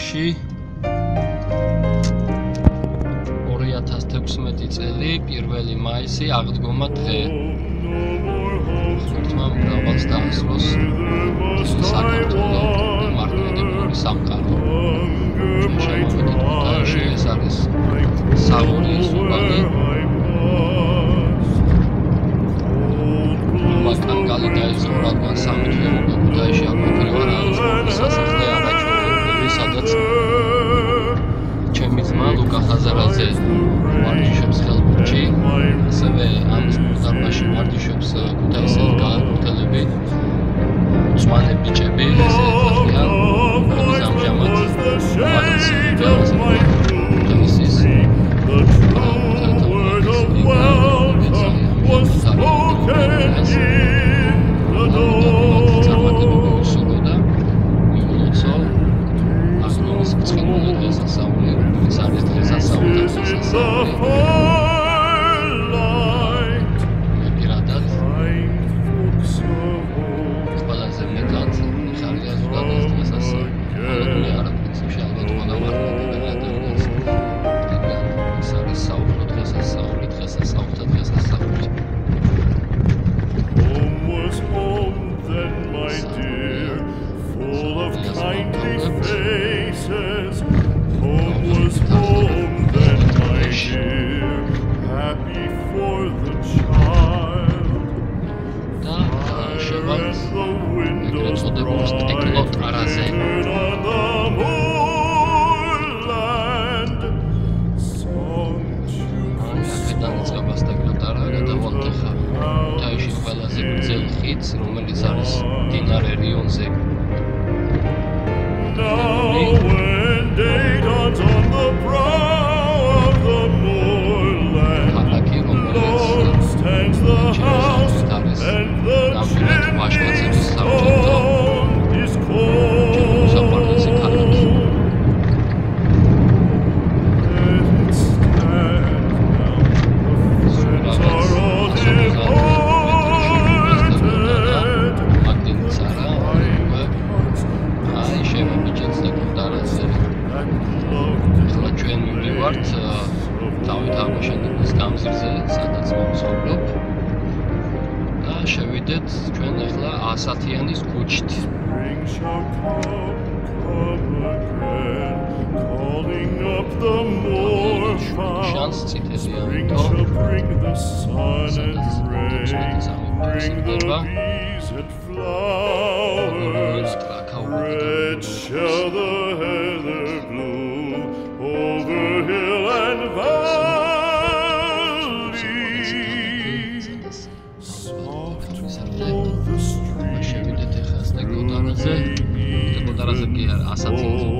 თბილისში 2016 წელი 1 მაისი აღდგომა დღე ხუთმა მრავალს დაასრულოს საქართველოს მართლმადიდებლური სამყარო. შემოვიდეთ ქუთაისში ეს არის საღური სულანი მაგალითად დაიწყო რადგან სამი თვე ქუთაისში აკვეთილი essa industrialização. Então, ყველაზე გრძელ ხიდს, რომელიც არის მდინარე რიონზე. და აღმოჩენილ გამზირზე, სადაც ვიმცხოვრობ. და შევიდეთ ჩვენ ახლა ასათიანის ქუჩით. Spring shall come, come again, calling up the moor შანს წითელი ამიტომ სადაც დაწესდეს ამ პრინციპება. Flowers, red shall the 马上停止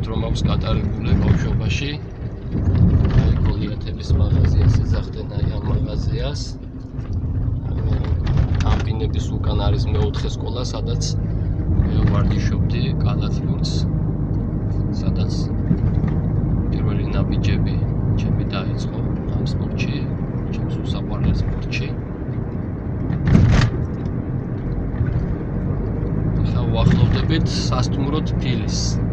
ბევრი დრო მაქვს გატარებული ბავშვობაში. აი კოლიათების მაღაზიას ეძახდნენ აი ამ მაღაზიას. ამბინების უკან არის მეოთხე სკოლა, სადაც ვარდიშობდი კალათბურთს. სადაც ნაბიჯები ჩემი დაიწყო ამ სპორტში, ჩემს უსაყვარლეს სპორტში. ვახლოვდებით სასტუმრო თბილისს.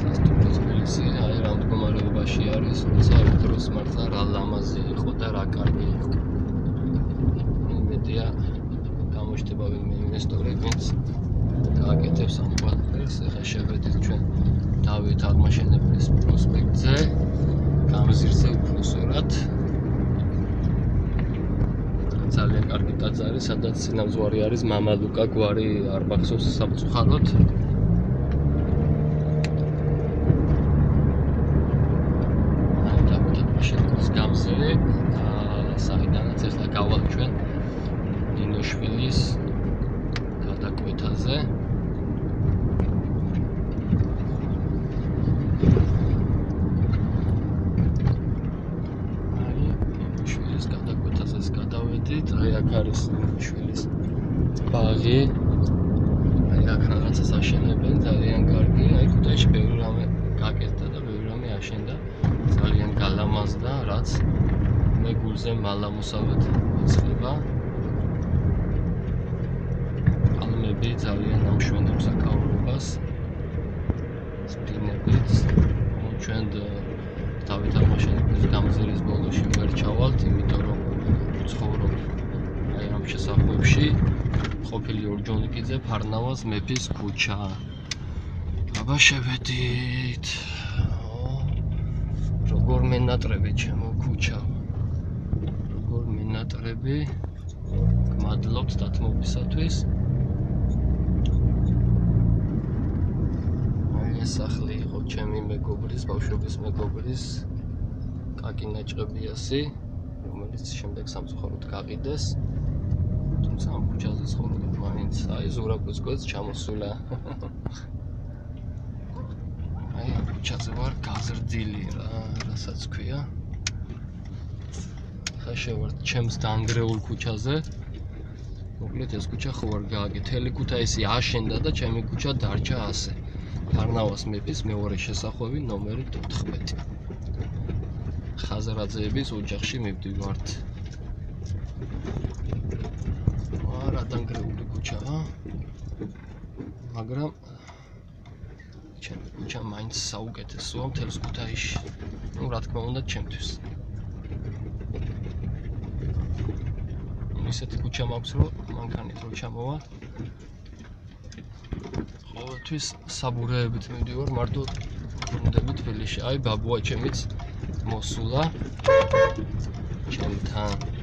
სასტუმრო თბილისი აი რა მდგომარეობაში არის, თუმცა ერთ დროს მართლა რა ლამაზი იყო და რა კარგი იყო. იმედია გამოჩნდება ვინმე ინვესტორი, ვინც გააკეთებს ამ ყველაფერს. ახლა შევედით ჩვენ დავით აღმაშენებლის პროსპექტზე. გამზირზე უფროსორად. ძალიან კარგი ტაძარი, სადაც წინამძღვარი არის მამალუკა გვარი არ მახსოვს სამწუხაროდ. აა საიდანაც ახლა გავალ ჩვენ ნინოშვილის გადაკვეთაზე. გადავედით, აი აქ არის შვილის ბაღი. აი აქ რაღაცას აშენებენ, ძალიან კარგი. აი ქუთაისში ბევრი რამე გაკეთდა და ბევრი რამე აშენდა. ძალიან გალამაზდა, რაც მე გულზე მალამოსავად იწება. ალმები ძალიან ამშვენებს აკავრობას. სპინებით. ჩვენ დავით აღმაშენებლის გამზირის ბოლოში ვერ ჩავალთ, იმიტომ რომ ცხოვრობ აი ამ შესახვევში ყოფილი ორჯონიკიძე ფარნავაზ მეფის ქუჩა აბა შევედით როგორ მენატრები ჩემო ქუჩა როგორ მენატრები გმადლობთ დათმობისათვის ეს სახლი იყო ჩემი მეგობრის ბავშვობის მეგობრის კაკი ნაჭყებიასი რომელიც შემდეგ სამწუხაროდ გაყიდეს. თუმცა ამ ქუჩაზე ცხოვრობ მაინც აი ზურაბუცკოც ჩამოსულა. ამ ქუჩაზე ვარ გაზრდილი რა, რასაც ქვია. ხა შევარ ჩემს დაანგრეულ ქუჩაზე. მოკლედ ეს ქუჩა ხო არ გააკეთე, ქუთაისი აშენდა და ჩემი ქუჩა დარჩა ასე. ფარნავას მეფის მეორე შესახვევი ნომერი 14. ხაზარაძეების ოჯახში მივდივართ. არა დანგრეული ქუჩაა. მაგრამ ჩემი ქუჩა მაინც საუკეთესოა მთელს ქუთაისში. ну, რა თქმა უნდა, ჩემთვის. ისეთი ქუჩა მაქვს, რომ მანქანით რო ჩამოვა. ყოველთვის საბურეებით მივდივარ მარტო გუნდები თბილისში. აი ბაბუა ჩემიც მოსულა ჩემთან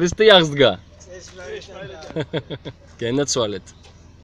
ქრისტიანსგა გენაცვალეთ